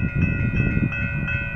ハハハハ。